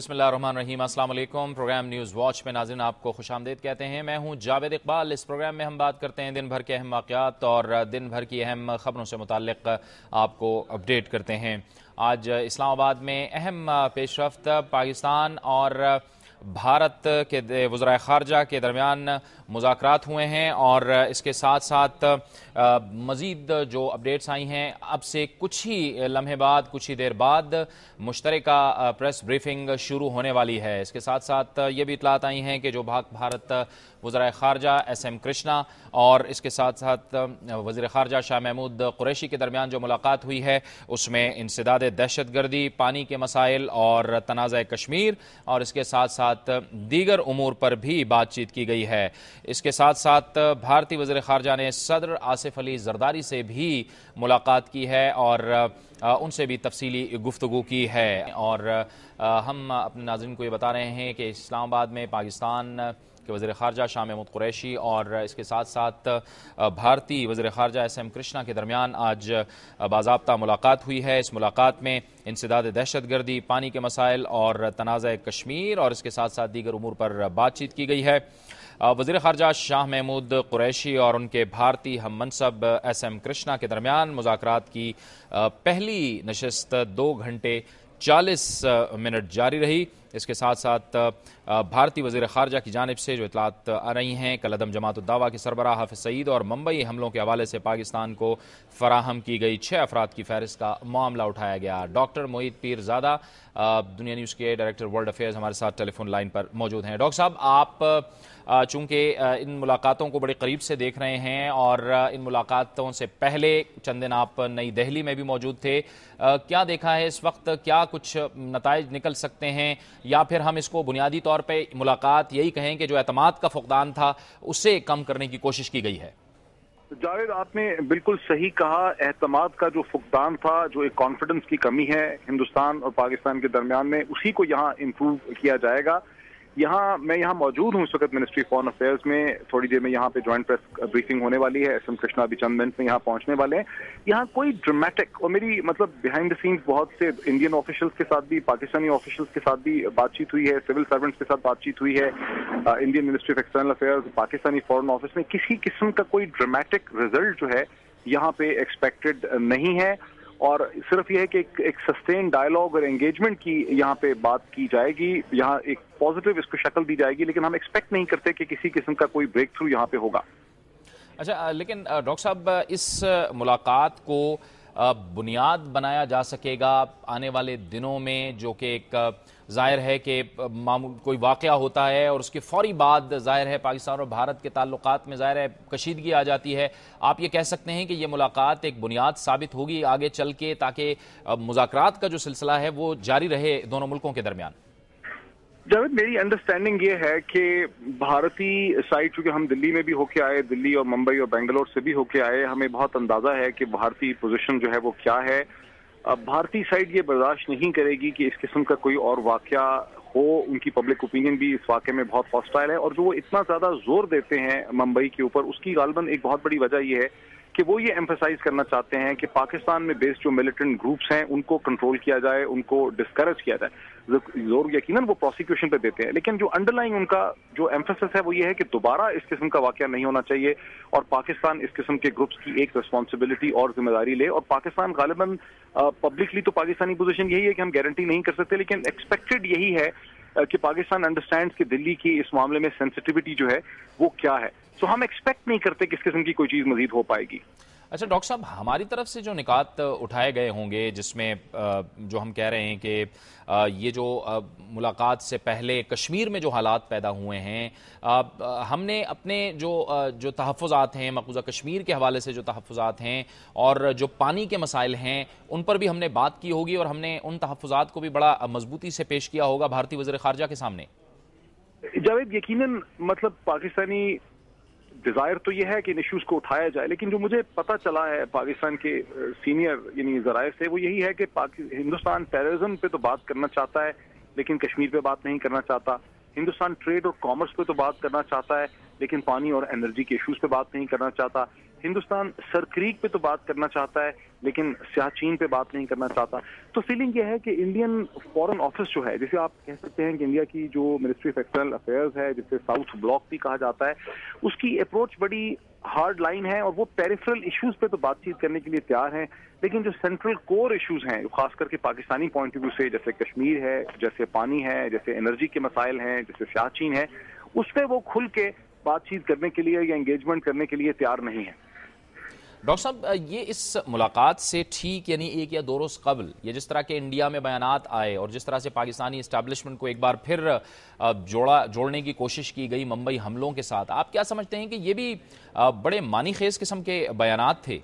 अस्सलाम वालेकुम programme news watch में नाजिन आपको खुश आमदेद कहते हैं। मैं हूँ जावेद इकबाल। इस प्रोग्राम में हम बात करते हैं दिन भर के अहम वाक़ात और दिन भर की अहम खबरों से मुतक आपको अपडेट करते हैं। आज इस्लामाबाद में अहम पेशरफ पाकिस्तान और भारत के वज्रा खारजा के दरमियान मुजाकर हुए हैं और इसके साथ साथ मज़ीद जो अपडेट्स आई हैं, अब से कुछ ही लम्हे बाद, कुछ ही देर बाद मुश्तर प्रेस ब्रीफिंग शुरू होने वाली है। इसके साथ साथ ये भी इतलात आई हैं कि जो भाग भारत वज़र ख़ारजा एस एम कृष्णा और इसके साथ साथ वज़ी ख़ारजा शाह महमूद क़ुरैशी के दरमियान जो मुलाकात हुई है, उसमें इंसदाद दहशत गर्दी पानी के मसाइल और तनाज़ कश्मीर और इसके साथ साथ दीगर उमूर पर भी बातचीत की गई है। इसके साथ साथ भारतीय वज़र ख़ारजा ने सदर आसिफ अली जरदारी से भी मुलाकात की है और उनसे भी तफसीली गुफ्तु की है। और हम अपने नाजरन को ये बता रहे हैं कि इस्लामाबाद में पाकिस्तान के वज़र खारजा शाह महमूद कुरैशी और इसके साथ साथ भारतीय वज़र खारजा एस एम कृष्णा के दरमियान आज बाबा मुलाकात हुई है। इस मुलाकात में इंसदाद दहशत गर्दी पानी के मसाइल और तनाज़ कश्मीर और इसके साथ साथ दीगर उमूर पर बातचीत की गई है। वज़ीर खारजा शाह महमूद कुरैशी और उनके भारतीय हम मनसब एस एम कृष्णा के दरमियान मुजाकर की पहली नशस्त दो घंटे चालीस मिनट जारी रही। इसके साथ साथ भारतीय वज़ीर खारजा की जानब से जो इतलात आ रही हैं कलदम जमातदावा के सरबराह हाफ़ सईद और मुंबई हमलों के हवाले से पाकिस्तान को फराहम की गई छः अफराद की फहरिस्त का मामला उठाया गया। डॉक्टर मोहित पीर ज़्यादा दुनिया न्यूज़ के डायरेक्टर वर्ल्ड अफेयर्स हमारे साथ टेलीफोन लाइन पर मौजूद हैं। डॉक्टर साहब, आप चूँकि इन मुलाकातों को बड़े करीब से देख रहे हैं और इन मुलाकातों से पहले चंद दिन आप नई दिल्ली में भी मौजूद थे क्या देखा है इस वक्त? क्या कुछ नतज निकल सकते हैं? या फिर हम इसको बुनियादी तौर पर मुलाकात यही कहें कि जो अहतमाद का फुकदान था, उससे कम करने की कोशिश की गई है। जावेद, आपने बिल्कुल सही कहा, एतमाद का जो फुकदान था, जो एक कॉन्फिडेंस की कमी है हिंदुस्तान और पाकिस्तान के दरमियान में, उसी को यहाँ इम्प्रूव किया जाएगा। यहाँ, मैं यहाँ मौजूद हूँ इस वक्त मिनिस्ट्री फॉरन अफेयर्स में। थोड़ी देर में यहाँ पे ज्वाइंट प्रेस ब्रीफिंग होने वाली है। एस एम कृष्णा अभी चंद मिनट में यहाँ पहुँचने वाले हैं। यहाँ कोई ड्रामेटिक और मेरी मतलब बिहाइंड द सीन्स बहुत से इंडियन ऑफिशियल्स के साथ भी पाकिस्तानी ऑफिशियल्स के साथ भी बातचीत हुई है। सिविल सर्वेंट्स के साथ बातचीत हुई है। Indian ministry of external affairs Pakistani foreign office में किसी किस्म का कोई ड्रामेटिक रिज़ल्ट जो है यहाँ पे एक्सपेक्टेड नहीं है। और सिर्फ़ यह है कि एक, एक सस्टेन डायलॉग और एंगेजमेंट की यहाँ पे बात की जाएगी। यहाँ एक पॉजिटिव इसको शक्ल दी जाएगी लेकिन हम एक्सपेक्ट नहीं करते कि किसी किस्म का कोई ब्रेक थ्रू यहाँ पे होगा। अच्छा लेकिन डॉक्टर साहब इस मुलाकात को बुनियाद बनाया जा सकेगा आने वाले दिनों में जो कि एक ज़ाहिर है कि कोई वाक़ होता है और उसके फौरी बाद ज़ाहिर है पाकिस्तान और भारत के ताल्लुक में ज़ाहिर है कशीदगी आ जाती है। आप ये कह सकते हैं कि ये मुलाकात एक बुनियाद साबित होगी आगे चल के ताकि मुजाकर का जो सिलसिला है वो जारी रहे दोनों मुल्कों के दरमियान। जावेद, मेरी अंडरस्टैंडिंग ये है कि भारतीय साइड चूँकि हम दिल्ली में भी होके आए, दिल्ली और मुंबई और बेंगलोर से भी होके आए, हमें बहुत अंदाज़ा है कि भारतीय पोजीशन जो है वो क्या है। भारतीय साइड ये बर्दाश्त नहीं करेगी कि इस किस्म का कोई और वाक्य हो, उनकी पब्लिक ओपिनियन भी इस वाक्य में बहुत हॉस्टाइल है और जो वो इतना ज़्यादा ज़ोर देते हैं मुंबई के ऊपर, उसकी गालबन एक बहुत बड़ी वजह यह है कि वो ये एम्फोसाइज करना चाहते हैं कि पाकिस्तान में बेस्ड जो मिलिटेंट ग्रुप्स हैं, उनको कंट्रोल किया जाए, उनको डिस्करेज किया जाए। ज़ोर यकीनन वो प्रोसिक्यूशन पे देते हैं। लेकिन जो अंडरलाइंग उनका जो एम्फोसिस है वो ये है कि दोबारा इस किस्म का वाक्य नहीं होना चाहिए और पाकिस्तान इस किस्म के ग्रुप्स की एक रिस्पॉन्सिबिलिटी और ज़िम्मेदारी ले। और पाकिस्तान गालिबन पब्लिकली तो पाकिस्तानी पोजिशन यही है कि हम गारंटी नहीं कर सकते, लेकिन एक्सपेक्टेड यही है कि पाकिस्तान अंडरस्टैंड कि दिल्ली की इस मामले में सेंसिटिविटी जो है वो क्या है। तो हम एक्सपेक्ट नहीं करते किस किस्म की कोई चीज़ मजीद हो पाएगी। अच्छा डॉक्टर साहब, हमारी तरफ़ से जो निकात उठाए गए होंगे, जिसमें जो हम कह रहे हैं कि ये जो मुलाकात से पहले कश्मीर में जो हालात पैदा हुए हैं हमने अपने जो जो तहफ़ात हैं, मकबूजा कश्मीर के हवाले से जो तहफ़ात हैं और जो पानी के मसाइल हैं, उन पर भी हमने बात की होगी और हमने उन तहफ़ात को भी बड़ा मजबूती से पेश किया होगा भारतीय वजर खारजा के सामने। जावेद, यकीनन मतलब पाकिस्तानी डिज़ायर तो ये है कि इन इश्यूज़ को उठाया जाए, लेकिन जो मुझे पता चला है, पाकिस्तान के सीनियर यानी जराये से वो यही है कि हिंदुस्तान टेररिज्म पे तो बात करना चाहता है, लेकिन कश्मीर पे बात नहीं करना चाहता। हिंदुस्तान ट्रेड और कॉमर्स पे तो बात करना चाहता है। लेकिन पानी और एनर्जी के इश्यूज़ पे बात नहीं करना चाहता। हिंदुस्तान सरक्रीक पे तो बात करना चाहता है, लेकिन सियाचीन पे बात नहीं करना चाहता। तो फीलिंग यह है कि इंडियन फॉरेन ऑफ़िस जो है, जैसे आप कह सकते हैं कि इंडिया की जो मिनिस्ट्री ऑफ़ एक्सटर्नल अफेयर्स है, जिसे साउथ ब्लॉक भी कहा जाता है, उसकी अप्रोच बड़ी हार्ड लाइन है और वो पेरिफेरल इश्यूज़ पे तो बातचीत करने के लिए तैयार हैं। लेकिन जो सेंट्रल कोर इश्यूज़ हैं, खास करके पाकिस्तानी पॉइंट ऑफ़ व्यू से, जैसे कश्मीर है, जैसे पानी है, जैसे एनर्जी के मसाइल हैं, जैसे सियाचीन है, उस पर वो खुल के बातचीत करने के लिए या एंगेजमेंट करने के लिए तैयार नहीं है। डॉक्टर साहब ये इस मुलाकात से ठीक यानी एक या दो रोज़ कबल ये जिस तरह के इंडिया में बयान आए और जिस तरह से पाकिस्तानी इस्टेब्लिशमेंट को एक बार फिर जोड़ा जोड़ने की कोशिश की गई मुंबई हमलों के साथ आप क्या समझते हैं कि ये भी बड़े मानी खेज किस्म के बयान थे?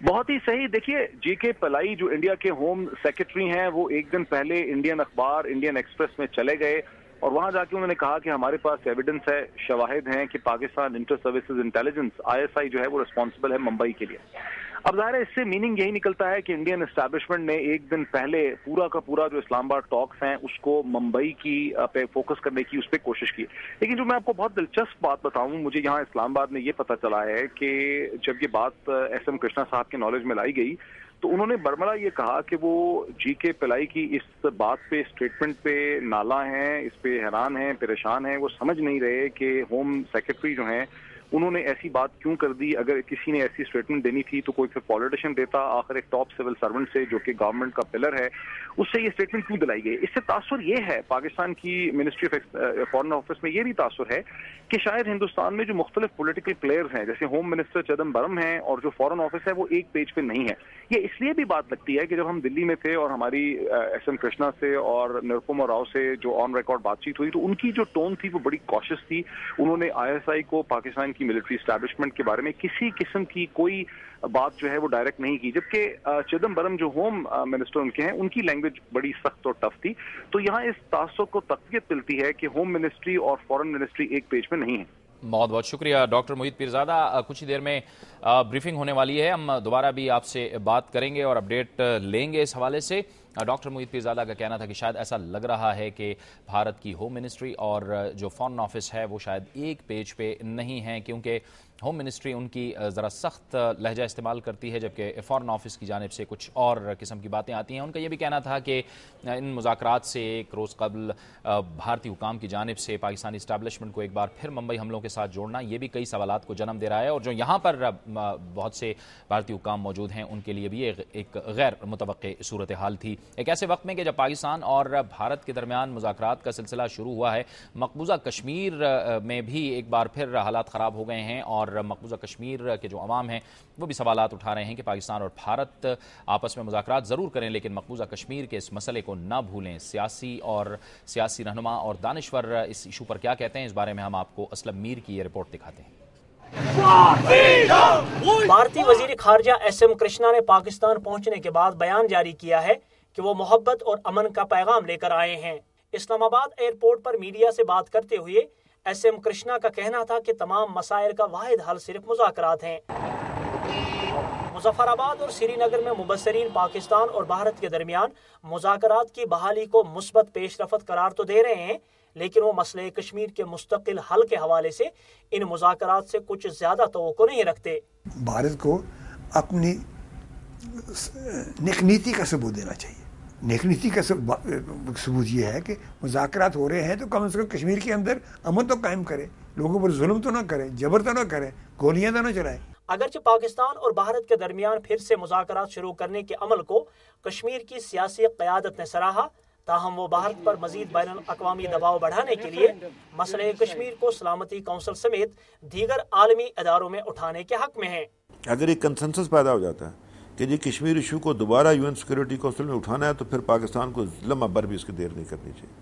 बहुत ही सही। देखिए जे जीके पलाई जो इंडिया के होम सेक्रेटरी हैं वो एक दिन पहले इंडियन अखबार इंडियन एक्सप्रेस में चले गए। और वहाँ जाके उन्होंने कहा कि हमारे पास एविडेंस है, शवाहिद हैं कि Pakistan inter services intelligence ISI जो है वो रिस्पॉन्सिबल है मुंबई के लिए। अब ज़ाहिर है इससे मीनिंग यही निकलता है कि इंडियन एस्टैब्लिशमेंट ने एक दिन पहले पूरा का पूरा जो इस्लामाबाद टॉक्स हैं, उसको मुंबई की पे फोकस करने की उस पर कोशिश की। लेकिन जो मैं आपको बहुत दिलचस्प बात बताऊँ, मुझे यहाँ इस्लामाबाद में ये पता चला है कि जब ये बात एस एम कृष्णा साहब के नॉलेज में लाई गई तो उन्होंने बर्मला ये कहा कि वो जी के पिलाई की इस बात पे स्टेटमेंट पे नाला हैं, इस पे हैरान हैं, परेशान हैं, वो समझ नहीं रहे कि होम सेक्रेटरी जो हैं उन्होंने ऐसी बात क्यों कर दी? अगर किसी ने ऐसी स्टेटमेंट देनी थी तो कोई फिर पॉलिटिशियन देता, आखिर एक टॉप सिविल सर्वेंट से जो कि गवर्नमेंट का पिलर है, उससे ये स्टेटमेंट क्यों दिलाई गई? इससे तासर ये है, पाकिस्तान की मिनिस्ट्री ऑफ़ फॉरन ऑफ़िस में ये भी तासर है कि शायद हिंदुस्तान में जो मुख्तलिफ़ पोलिटिकल प्लेयर्स हैं, जैसे होम मिनिस्टर चदम बरम हैं और जो फॉरन ऑफ़िस है वो एक पेज पे नहीं है। ये इसलिए भी बात लगती है कि जब हम दिल्ली में थे और हमारी एस एम कृष्णा से और निरुपमा राव से जो ऑन रिकॉर्ड बातचीत हुई तो उनकी जो टोन थी वो बड़ी कॉशियस थी। उन्होंने आईएसआई को पाकिस्तान की मिलिट्री स्टैब्लिशमेंट के बारे में किसी किस्म की कोई बात जो है वो डायरेक्ट नहीं की। जबकि चिदम्बरम जो होम मिनिस्टर उनके हैं, उनकी लैंग्वेज बड़ी सख्त और टफ थी। तो यहाँ इस तासुब को तकवीत मिलती है कि होम मिनिस्ट्री और फॉरेन मिनिस्ट्री एक पेज में नहीं है। बहुत बहुत शुक्रिया डॉक्टर मोहित पीरजादा। कुछ ही देर में ब्रीफिंग होने वाली है। हम दोबारा भी आपसे बात करेंगे और अपडेट लेंगे इस हवाले से। डॉक्टर मोहित पीरजादा का कहना था कि शायद ऐसा लग रहा है कि भारत की होम मिनिस्ट्री और जो फॉरन ऑफ़िस है, वो शायद एक पेज पे नहीं है, क्योंकि होम मिनिस्ट्री उनकी ज़रा सख्त लहजा इस्तेमाल करती है जबकि फ़ॉरन ऑफ़िस की जानब से कुछ और किस्म की बातें आती हैं। उनका यह भी कहना था कि इन मुजाकर से एक रोज़ कबल भारतीय हुकाम की जानब से पाकिस्तानी इस्टबलिशमेंट को एक बार फिर मुंबई हमलों के साथ जोड़ना ये भी कई सवाल को जन्म दे रहा है। और जो यहाँ पर बहुत से भारतीय हुकाम मौजूद हैं उनके लिए भी एक, गैर मुतव सूरत हाल थी। एक ऐसे वक्त में कि जब पाकिस्तान और भारत के दरमियान मुजाकर का सिलसिला शुरू हुआ है मकबूजा कश्मीर में भी एक बार फिर हालात ख़राब हो गए हैं और और मकबूजा कश्मीर के जो अवाम हैं, वो भी सवाल उठा रहे हैं कि पाकिस्तान और भारत आपस में मुजाकर ज़रूर करें, लेकिन मकबूजा कश्मीर के इस मसले को न भूलें। सियासी और सियासी रहनुमा और दानश्वर इस इशू पर क्या कहते हैं, इस बारे में हम आपको असलम मीर की ये रिपोर्ट दिखाते हैं। भारतीय वज़ीर खारजा एस एम कृष्णा ने पाकिस्तान पहुँचने के बाद बयान जारी किया है कि वो मोहब्बत और अमन का पैगाम लेकर आए हैं। इस्लामाबाद एयरपोर्ट पर मीडिया से बात करते हुए एस एम कृष्णा का कहना था कि तमाम मसाइल का वाद हल सिर्फ़ मुजाकरात हैं। मुजफ्फराबाद और श्रीनगर में मुबसरीन पाकिस्तान और भारत के दरमियान मुजाकरात की बहाली को मुस्बत पेशरफत करार तो दे रहे हैं, लेकिन वो मसले कश्मीर के मुस्तकिल हल के हवाले से इन मुजाकरात से कुछ ज़्यादा तो नहीं रखते। भारत को अपनी निकनीति का सबूत देना चाहिए। नेक नीति का सबूत ये है कि मुजाकर हो रहे हैं तो कम से कम कश्मीर के अंदर अमन तो कायम करें। लोगों पर जुल्म तो ना करें जबर तो ना करें गोलियाँ तो ना चलाएँ। अगरचे पाकिस्तान और भारत के दरमियान फिर से मुजाकर शुरू करने के अमल को कश्मीर की सियासी क्यादत ने सराहा। ताहम वो भारत पर मजीद बैन अवी दबाव बढ़ाने के लिए मसले कश्मीर को सलामती कौंसिल समेत दीगर आलमी अदारों में उठाने के हक में है। अगर एक कंसेंसस पैदा हो जाता है कि जी कश्मीर इशू को दोबारा यूएन सिक्योरिटी काउंसिल में उठाना है तो फिर पाकिस्तान को लंबा भर भी इसकी देर नहीं करनी चाहिए।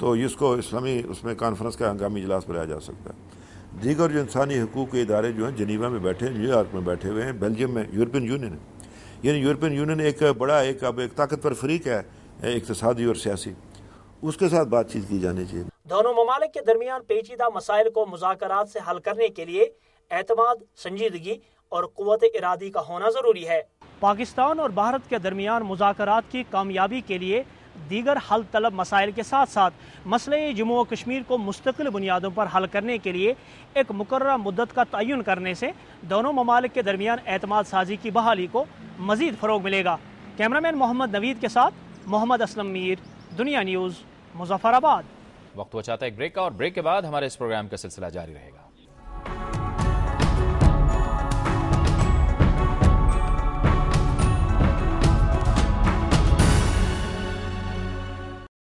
तो इसको इस्लामी, उसमें कॉन्फ्रेंस का हंगामी इजलास बनाया जा सकता है। दीगर जो इंसानी हकूक़ के इदारे जो हैं, जनीवा में बैठे हैं, न्यूयॉर्क में बैठे हुए हैं, बेल्जियम में, यूरोपियन यूनियन। यानी यूरोपियन यूनियन एक बड़ा, एक अब एक ताकतवर फरीक है, इकतसादी और सियासी। उसके साथ बातचीत की जानी चाहिए। दोनों ममालिक के दरमियान पेचीदा मसाइल को मुजाकर से हल करने के लिए एतमाद, संजीदगी और कुत इरादी का होना ज़रूरी है। पाकिस्तान और भारत के दरमियान मुजाकर की कामयाबी के लिए दीगर हल तलब मसाइल के साथ साथ मसले जम्मू व कश्मीर को मुस्तकिल बुनियादों पर हल करने के लिए एक मुकर मुद्दत का तयन करने से दोनों ममालिक के दरमियान एतमाद साजी की बहाली को मजीद फ़रोग मिलेगा। कैमरामैन मोहम्मद नवीद के साथ मोहम्मद असलम मीर दुनिया न्यूज़ मुजफ्फराबाद। वक्त हो चाहता है एक ब्रेक का और ब्रेक के बाद हमारे इस प्रोग्राम का सिलसिला जारी रहेगा।